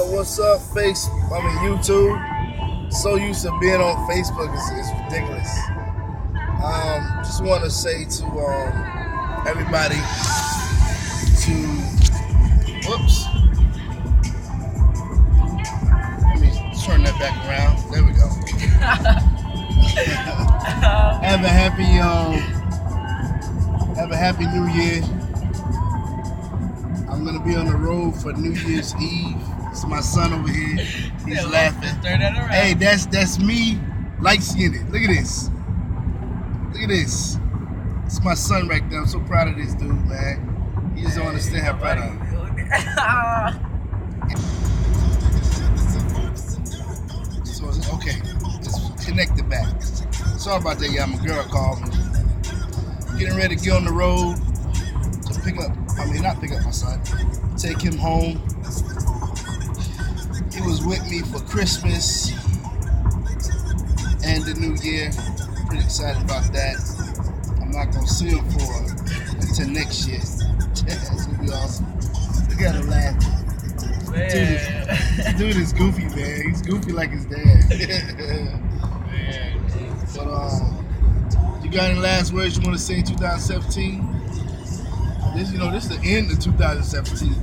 So what's up, Face? I mean YouTube. So used to being on Facebook, it's, it's ridiculous. Um, just want to say to um, everybody to whoops. Let me turn that back around. There we go. have a happy um, have a happy New Year. I'm gonna be on the road for New Year's Eve. It's my son over here. He's laughing. That. Hey, that's that's me, light skinned. Look at this. Look at this. It's my son right there. I'm so proud of this dude, man. You just don't understand how proud I am. So it's okay. connect connected back. Sorry about that, y'all. My girl called me. Getting ready to get on the road to pick up. I mean, not pick up my son. Take him home. He was with me for Christmas and the New Year. Pretty excited about that. I'm not gonna see him for until next year. It's gonna be awesome. Look at him laughing. Man. Dude is goofy, man. He's goofy like his dad. Man. but um, you got any last words you want to say in 2017? This, you know, this is the end of 2017.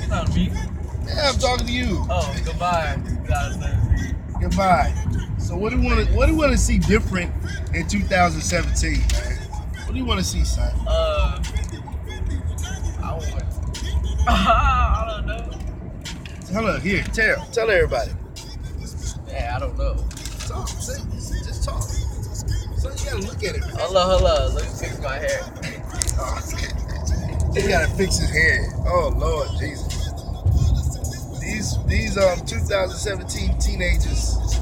You know me. Yeah, I'm talking to you. Oh, goodbye. Goodbye. So, what do you want to what do you want to see different in 2017, man? What do you want to see, son? Uh, I want. I don't know. Hold on, here, tell tell everybody. Yeah, I don't know. Talk, say, just talk. So you gotta look at it. Man. Hold on, hold on. Let me fix my hair. He gotta fix his hair. Oh Lord Jesus. These these um 2017 teenagers,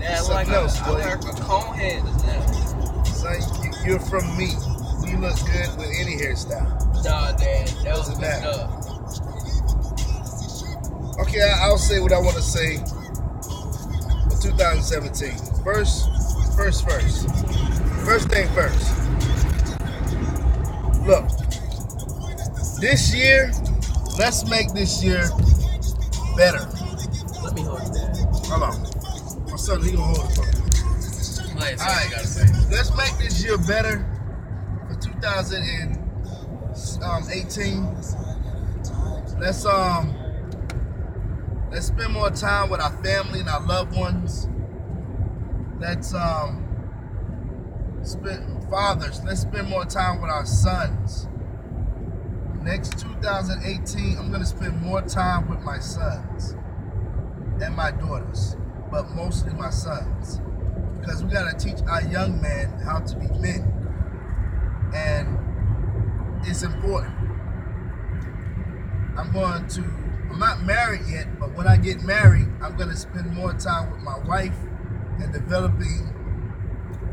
Yeah, like else. I like a cone head. Nah, son, you, you're from me. You look good with any hairstyle. Nah, Dad, that was Doesn't matter. Okay, I, I'll say what I want to say for 2017. First, first, first. First thing first. Look, this year, let's make this year better. Let me hold that. Hold on. My son, he gonna hold it for me. All right, gotta say. let's make this year better for 2018. Let's um let's spend more time with our family and our loved ones. Let's um spend fathers. Let's spend more time with our sons. Next 2018, I'm gonna spend more time with my sons and my daughters, but mostly my sons because we got to teach our young men how to be men. And it's important. I'm going to, I'm not married yet, but when I get married, I'm going to spend more time with my wife and developing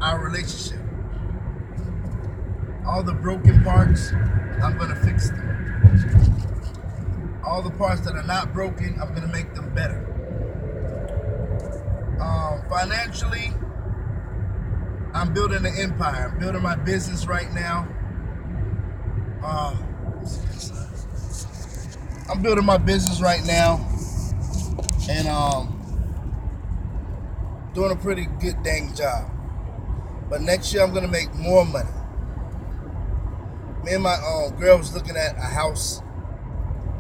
our relationship. All the broken parts, I'm going to fix them. All the parts that are not broken, I'm going to make them better. Um, financially, I'm building an empire. I'm building my business right now. Um, I'm building my business right now, and um, doing a pretty good dang job. But next year I'm gonna make more money. Me and my um, girl was looking at a house,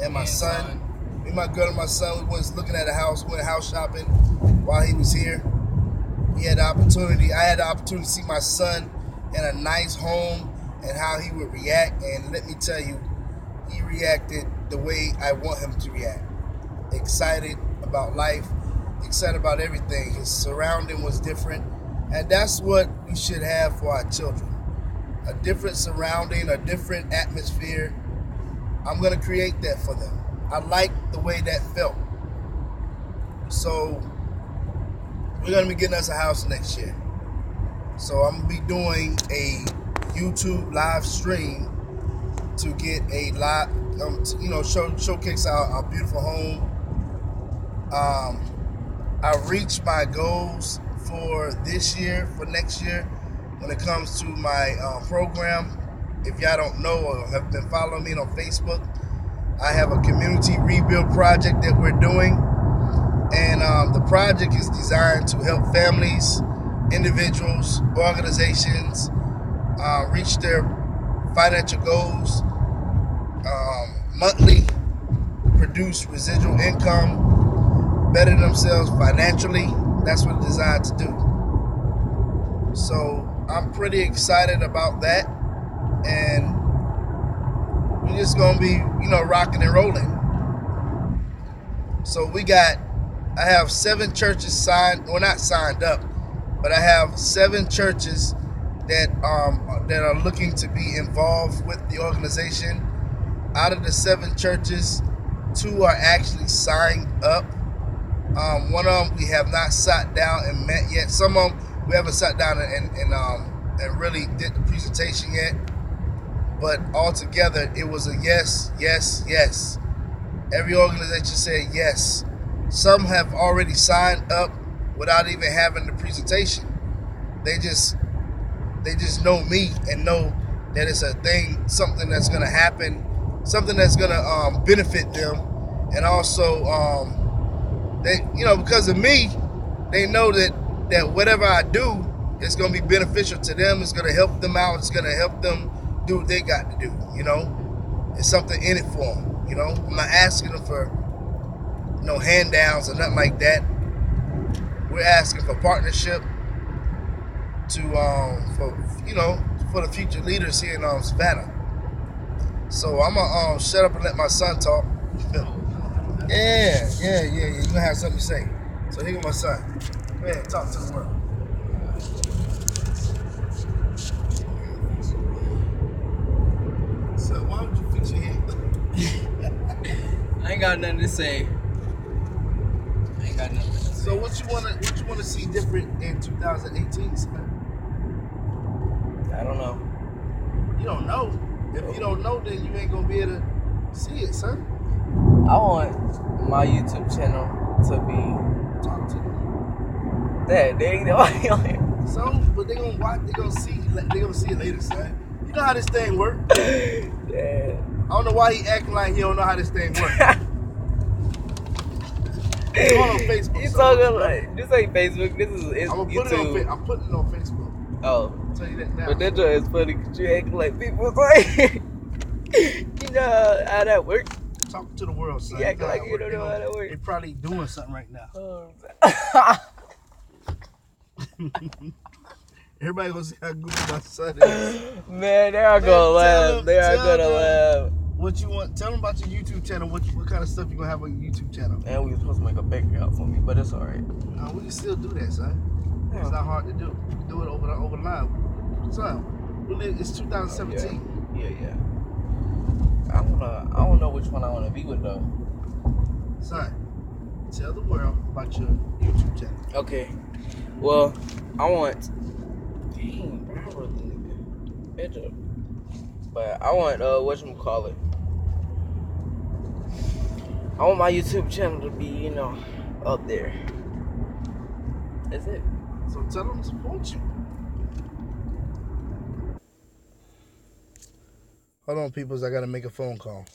and my And son, son. me and my girl and my son, we was looking at a house, went house shopping while he was here. We had the opportunity. I had the opportunity to see my son in a nice home and how he would react. And let me tell you, he reacted the way I want him to react. Excited about life, excited about everything. His surrounding was different, and that's what we should have for our children. A different surrounding, a different atmosphere. I'm gonna create that for them. I like the way that felt. So we're gonna be getting us a house next year. So I'm gonna be doing a YouTube live stream to get a lot, um, to, you know, show showcase our, our beautiful home. Um, I reached my goals for this year, for next year, when it comes to my um, program. If y'all don't know or have been following me on Facebook, I have a community rebuild project that we're doing, and um, the project is designed to help families, individuals, organizations uh, reach their financial goals um, monthly, produce residual income, better themselves financially. That's what it's designed to do. So I'm pretty excited about that, and we're just gonna be, you know, rocking and rolling. So we got, I have seven churches signed, well not signed up, but I have seven churches that um that are looking to be involved with the organization. Out of the seven churches, two are actually signed up. Um, one of them we have not sat down and met yet. Some of them we haven't sat down and, and um and really did the presentation yet. But altogether, it was a yes, yes, yes. Every organization said yes. Some have already signed up without even having the presentation. They just they just know me and know that it's a thing, something that's gonna happen, something that's gonna um, benefit them, and also um, they, you know, because of me, they know that that whatever I do is gonna be beneficial to them. It's gonna help them out. It's gonna help them do what they got to do. You know, it's something in it for them. You know, I'm not asking them for no handouts or nothing like that. We're asking for partnership to um for you know for the future leaders here in um Savannah. So I'm gonna um shut up and let my son talk. yeah, yeah, yeah, yeah. You gonna have something to say. So here go my son. Ahead, talk to the world. So why would you fix your head? I ain't got nothing to say. I ain't got nothing to say. So what you wanna what you wanna see different in 2018, son? I don't know. You don't know. If you don't know, then you ain't gonna be able to see it, son. I want my YouTube channel to be Talk to. That. They ain't nobody on here. Some, but they gonna watch. They gonna see. They gonna see it later, son. You know how this thing work. Yeah. I don't know why he acting like he don't know how this thing work. It's on Facebook. You son. talking like this ain't Facebook. This is it's I'm gonna put it on. I'm putting it on Facebook. oh, I'll tell you that now. but that joint is funny because you act like people like you know how that works. Talk to the world, son. You like you don't know how that work. They probably doing something right now. Oh, Everybody gonna see how goofy my son is. Man, they are gonna laugh. them- They are gonna laugh. What you want? Tell them about your YouTube channel. What you, what kind of stuff you gonna have on your YouTube channel? And we were supposed to make a bank account for me, but it's alright. No, we can still do that, son. It's not hard to do. We can do it over the over the line. Son, we live, it's 2017. Yeah, yeah. I wanna. I don't know which one I wanna be with though. Son, tell the world about your YouTube channel. Okay. Well, I want. Dang, bro, I really need to edge up. But I want uh, what you call it. I want my YouTube channel to be, you know, up there. That's it. So tell them to support you. Hold on, peoples. I gotta make a phone call.